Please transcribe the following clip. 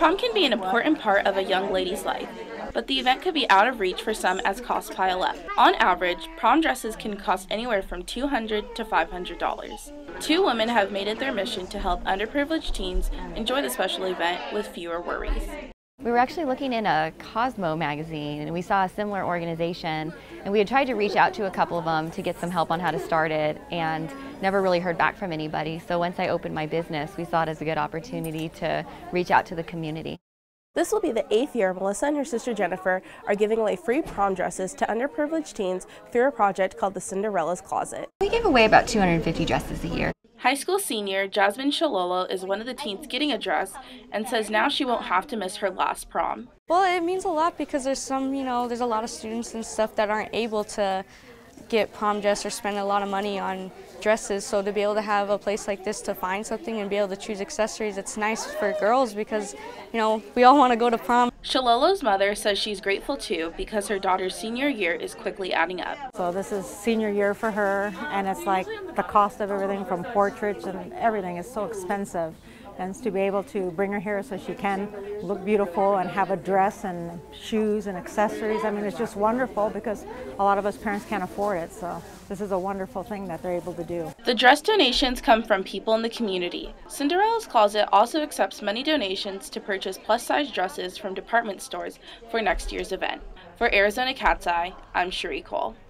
Prom can be an important part of a young lady's life, but the event could be out of reach for some as costs pile up. On average, prom dresses can cost anywhere from $200 to $500. Two women have made it their mission to help underprivileged teens enjoy the special event with fewer worries. We were actually looking in a Cosmo magazine and we saw a similar organization and we had tried to reach out to a couple of them to get some help on how to start it and never really heard back from anybody. So once I opened my business, we saw it as a good opportunity to reach out to the community. This will be the eighth year Melissa and her sister Jennifer are giving away free prom dresses to underprivileged teens through a project called the Cinderella's Closet. We give away about 250 dresses a year. High school senior Jasmine Shalolo is one of the teens getting a dress and says now she won't have to miss her last prom. Well, it means a lot because there's some, you know, there's a lot of students and stuff that aren't able to get prom dress or spend a lot of money on dresses. So to be able to have a place like this to find something and be able to choose accessories, it's nice for girls because, you know, we all want to go to prom. Shalolo's mother says she's grateful too because her daughter's senior year is quickly adding up. So this is senior year for her and it's like the cost of everything from portraits and everything is so expensive and to be able to bring her here so she can look beautiful and have a dress and shoes and accessories. I mean, it's just wonderful because a lot of us parents can't afford it. So this is a wonderful thing that they're able to do. The dress donations come from people in the community. Cinderella's Closet also accepts money donations to purchase plus size dresses from department stores for next year's event. For Arizona Cat's Eye, I'm Cherie Cole.